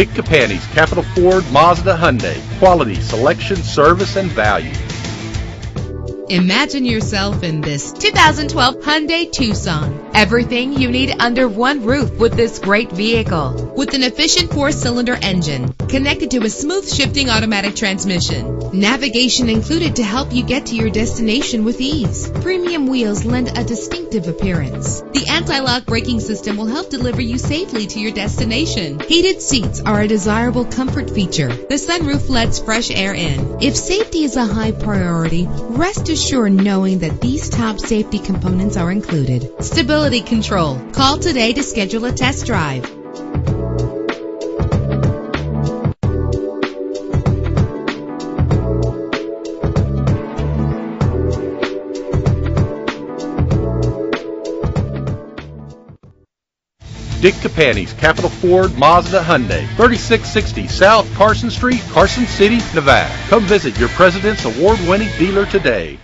Dick Campagni's Capital Ford Mazda Hyundai. Quality, selection, service, and value. Imagine yourself in this 2012 Hyundai Tucson. Everything you need under one roof with this great vehicle. With an efficient four-cylinder engine connected to a smooth shifting automatic transmission. Navigation included to help you get to your destination with ease. Premium wheels lend a distinctive appearance. The anti-lock braking system will help deliver you safely to your destination. Heated seats are a desirable comfort feature. The sunroof lets fresh air in. If safety is a high priority, rest assured knowing that these top safety components are included. Stability control. Call today to schedule a test drive. Dick Campagni's Capital Ford Mazda Hyundai, 3660 South Carson Street, Carson City, Nevada. Come visit your President's award-winning dealer today.